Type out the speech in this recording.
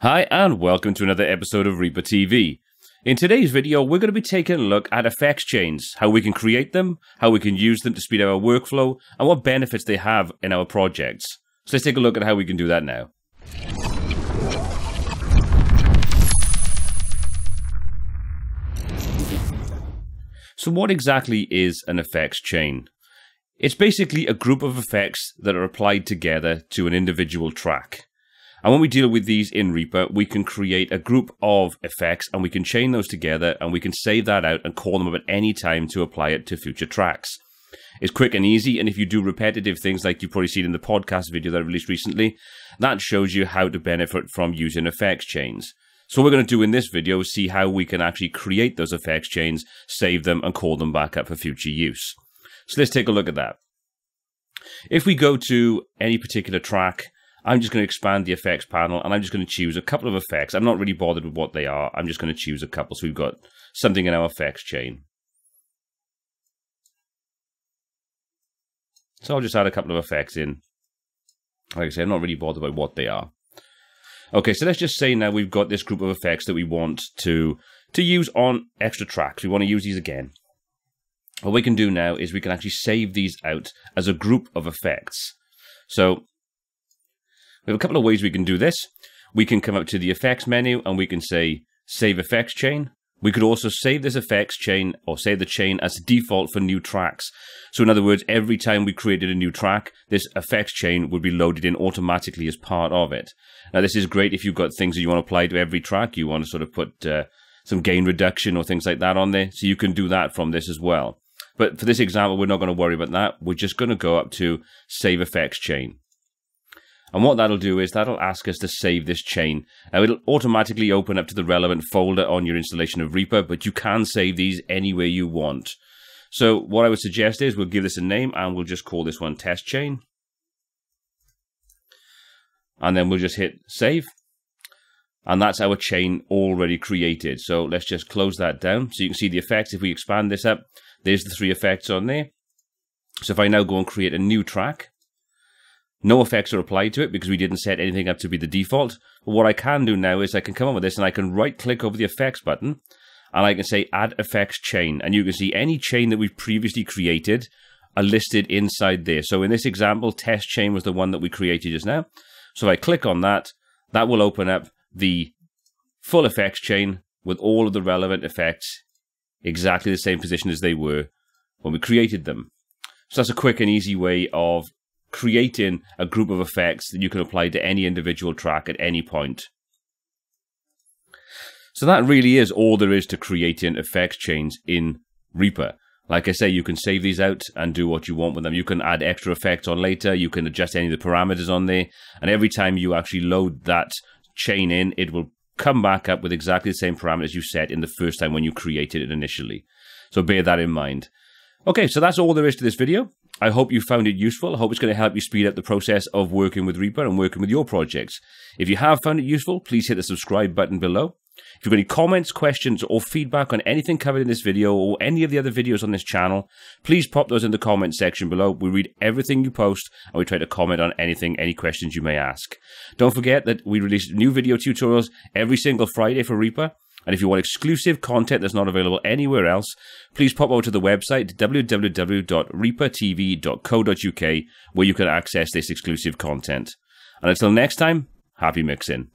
Hi, and welcome to another episode of Reaper TV. In today's video, we're going to be taking a look at effects chains, how we can create them, how we can use them to speed up our workflow, and what benefits they have in our projects. So let's take a look at how we can do that now. So what exactly is an effects chain? It's basically a group of effects that are applied together to an individual track. And when we deal with these in Reaper, we can create a group of effects and we can chain those together and we can save that out and call them up at any time to apply it to future tracks. It's quick and easy, and if you do repetitive things like you've probably seen in the podcast video that I released recently, that shows you how to benefit from using effects chains. So what we're going to do in this video is see how we can actually create those effects chains, save them, and call them back up for future use. So let's take a look at that. If we go to any particular track, I'm just going to expand the effects panel and I'm just going to choose a couple of effects. I'm not really bothered with what they are. I'm just going to choose a couple. So we've got something in our effects chain. So I'll just add a couple of effects in. Like I say, I'm not really bothered by what they are. Okay, so let's just say now we've got this group of effects that we want to, to use on extra tracks. We want to use these again. What we can do now is we can actually save these out as a group of effects. So we have a couple of ways we can do this. We can come up to the effects menu and we can say save effects chain. We could also save this effects chain or save the chain as default for new tracks. So in other words, every time we created a new track, this effects chain would be loaded in automatically as part of it. Now this is great if you've got things that you want to apply to every track. You want to sort of put uh, some gain reduction or things like that on there. So you can do that from this as well. But for this example, we're not going to worry about that. We're just going to go up to save effects chain. And what that'll do is that'll ask us to save this chain. Now it'll automatically open up to the relevant folder on your installation of Reaper, but you can save these anywhere you want. So what I would suggest is we'll give this a name and we'll just call this one test chain. And then we'll just hit save. And that's our chain already created. So let's just close that down. So you can see the effects. If we expand this up, there's the three effects on there. So if I now go and create a new track, no effects are applied to it because we didn't set anything up to be the default. But what I can do now is I can come up with this and I can right click over the effects button and I can say add effects chain. And you can see any chain that we've previously created are listed inside there. So in this example, test chain was the one that we created just now. So if I click on that, that will open up the full effects chain with all of the relevant effects exactly the same position as they were when we created them. So that's a quick and easy way of creating a group of effects that you can apply to any individual track at any point. So that really is all there is to creating effects chains in Reaper. Like I say, you can save these out and do what you want with them. You can add extra effects on later. You can adjust any of the parameters on there. And every time you actually load that chain in, it will come back up with exactly the same parameters you set in the first time when you created it initially. So bear that in mind. Okay, so that's all there is to this video. I hope you found it useful. I hope it's going to help you speed up the process of working with Reaper and working with your projects. If you have found it useful, please hit the subscribe button below. If you've got any comments, questions, or feedback on anything covered in this video or any of the other videos on this channel, please pop those in the comment section below. We read everything you post and we try to comment on anything, any questions you may ask. Don't forget that we release new video tutorials every single Friday for Reaper. And if you want exclusive content that's not available anywhere else, please pop over to the website www.reapertv.co.uk where you can access this exclusive content. And until next time, happy mixing.